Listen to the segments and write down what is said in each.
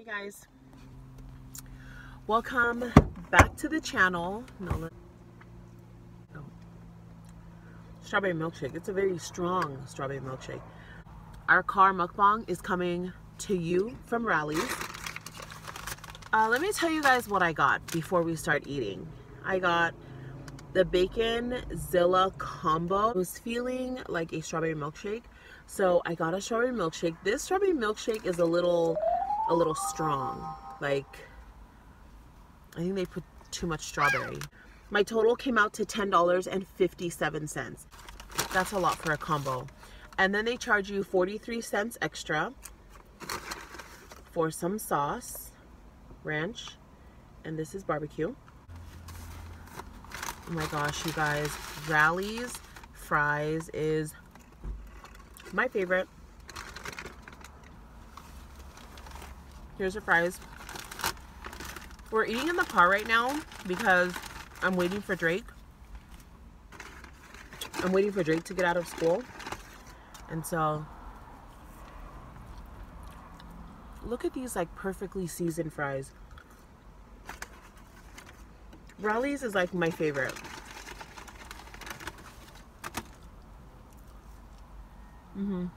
Hey guys, welcome back to the channel. No. Strawberry milkshake. It's a very strong strawberry milkshake. Our car mukbang is coming to you from Rally's. Uh, let me tell you guys what I got before we start eating. I got the bacon Zilla combo. I was feeling like a strawberry milkshake, so I got a strawberry milkshake. This strawberry milkshake is a little a little strong. Like, I think they put too much strawberry. My total came out to $10.57. That's a lot for a combo. And then they charge you 43 cents extra for some sauce, ranch, and this is barbecue. Oh my gosh, you guys, Rally's fries is my favorite. Here's the fries. We're eating in the car right now because I'm waiting for Drake. I'm waiting for Drake to get out of school. And so, look at these like perfectly seasoned fries. Rally's is like my favorite. Mm-hmm.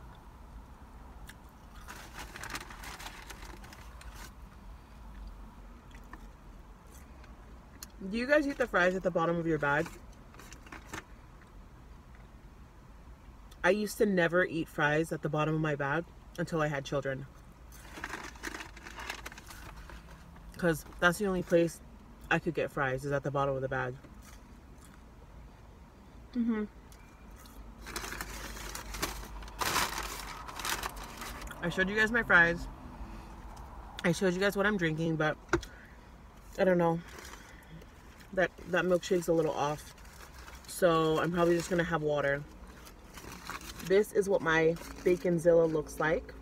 Do you guys eat the fries at the bottom of your bag? I used to never eat fries at the bottom of my bag until I had children. Because that's the only place I could get fries is at the bottom of the bag. Mm-hmm. I showed you guys my fries. I showed you guys what I'm drinking, but I don't know that that milkshake's a little off. So I'm probably just gonna have water. This is what my baconzilla looks like.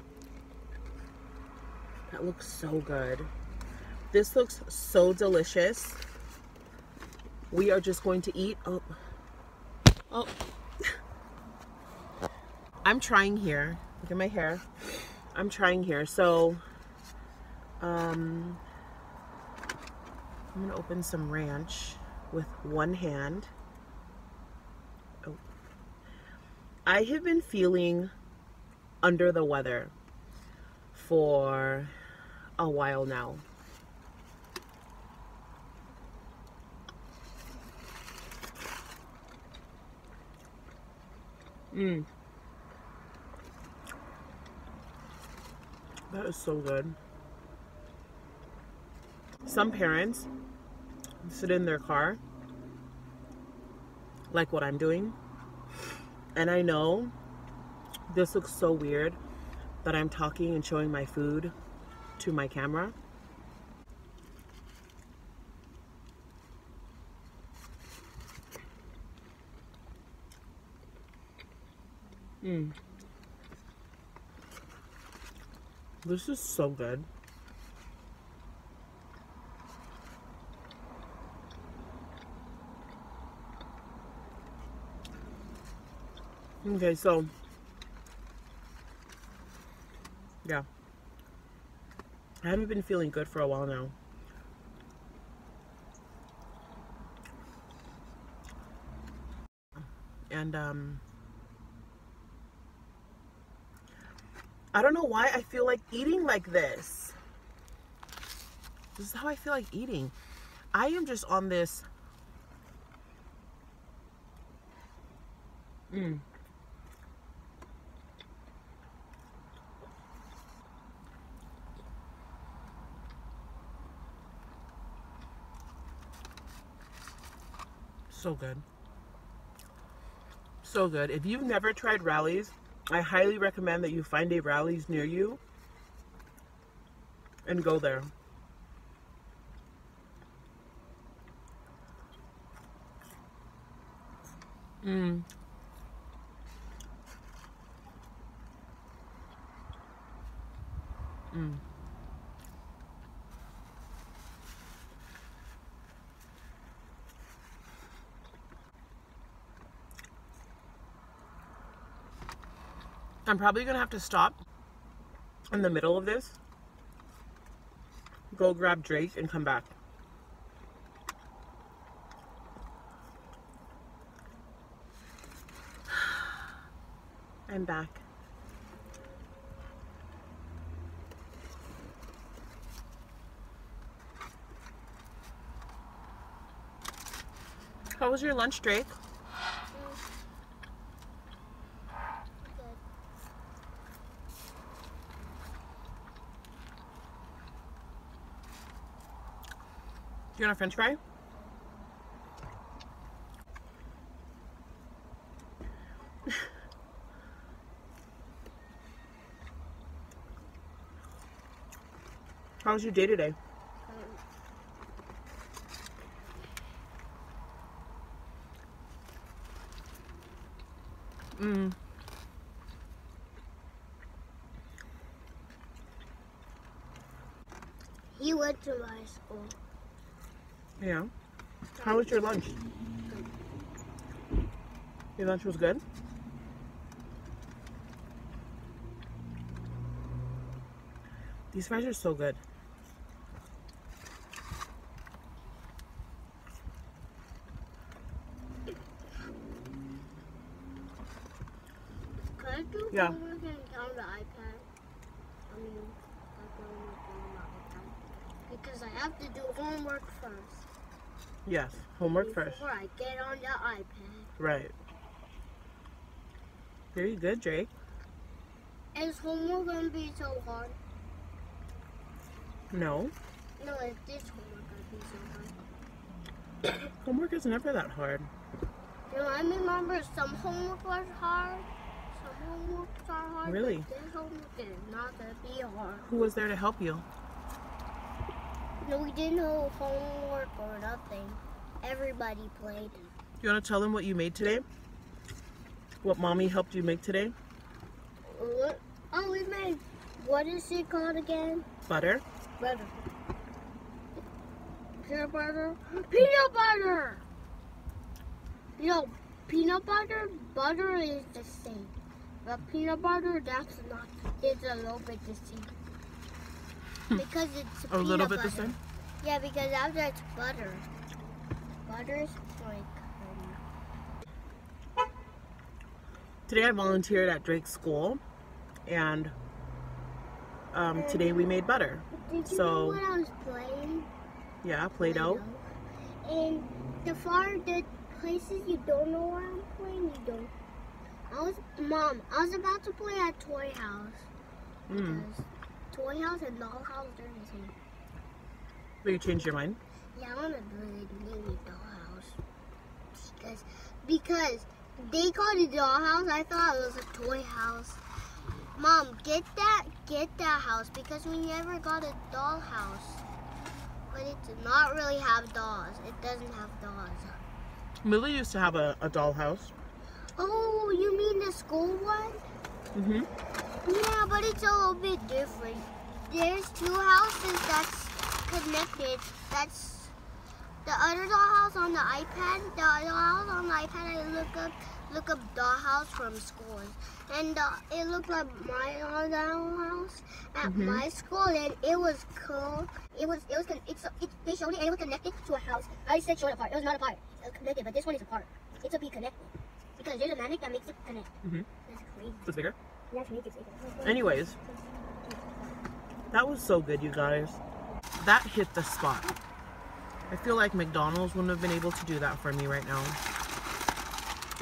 That looks so good. This looks so delicious. We are just going to eat. Oh. Oh. I'm trying here. Look at my hair. I'm trying here. So um I'm gonna open some ranch with one hand. Oh. I have been feeling under the weather for a while now. Mmm. That is so good. Some parents sit in their car like what I'm doing. And I know this looks so weird that I'm talking and showing my food to my camera. Mmm. This is so good. Okay, so yeah. I haven't been feeling good for a while now. And um I don't know why I feel like eating like this. This is how I feel like eating. I am just on this Mm. So good. So good. If you've never tried Rally's, I highly recommend that you find a Rally's near you and go there. Mmm. Mmm. I'm probably going to have to stop in the middle of this go grab Drake and come back. I'm back. How was your lunch, Drake? Do you want a french fry? How was your day today? Mm. He went to my school. Yeah. How was your lunch? Your lunch was good? These fries are so good. Can I do Yeah. on the iPad? I mean, I do homework on the iPad. Because I have to do homework first. Yes. Homework before first. I get on the iPad. Right. Very good, Drake. Is homework going to be so hard? No. No, is this homework going to be so hard? Homework is never that hard. You know, I remember some homework was hard. Some homeworks are hard. Really? This homework is not going to be hard. Who was there to help you? No, we didn't know homework or nothing. Everybody played. You want to tell them what you made today? What mommy helped you make today? What? Oh, we made. What is it called again? Butter. Butter. Peanut butter. Peanut butter. You know, peanut butter, butter is the same. But peanut butter, that's not. It's a little bit the same. Because it's A little peanut bit the butter. same? Yeah, because after it's butter. Butter's like. Um, Today I volunteered at Drake's school and um, today we made butter. did you So- what I was playing? Yeah, Play-Doh. And the far the places you don't know where I'm playing, you don't. I was mom. I was about to play at Toy House Mm. Toy House and Doll House they're the same. But you changed your mind? Yeah, I want to really name it Doll House because because they called it Doll House. I thought it was a toy house. Mom, get that get that house because we never got a doll house. But it did not really have dolls. It doesn't have dolls. Millie used to have a, a dollhouse. Oh, you mean the school one? Mm-hmm. Yeah, but it's a little bit different. There's two houses that's connected. That's the other dollhouse on the iPad. The other house on the iPad, I look up look up dollhouse from school, and uh, it looked like my dollhouse at Mhm. my school, and it was cool. It was it was it's it, they showed it, and it was connected to a house. I said showed apart. It was not apart. It was connected, but this one is apart. It's a be connected because there's a magnet that makes it connect. Mhm. That's crazy. It's bigger. To. Anyways, that was so good, you guys. That hit the spot. I feel like McDonald's wouldn't have been able to do that for me right now.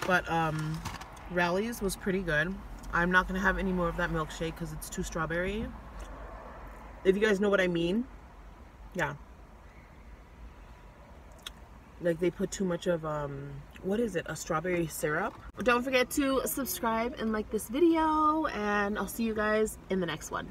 But um, Rally's was pretty good. I'm not gonna have any more of that milkshake because it's too strawberry. If you guys know what I mean, yeah. Like they put too much of um, what is it? A strawberry syrup. Don't forget to subscribe and like this video, and I'll see you guys in the next one.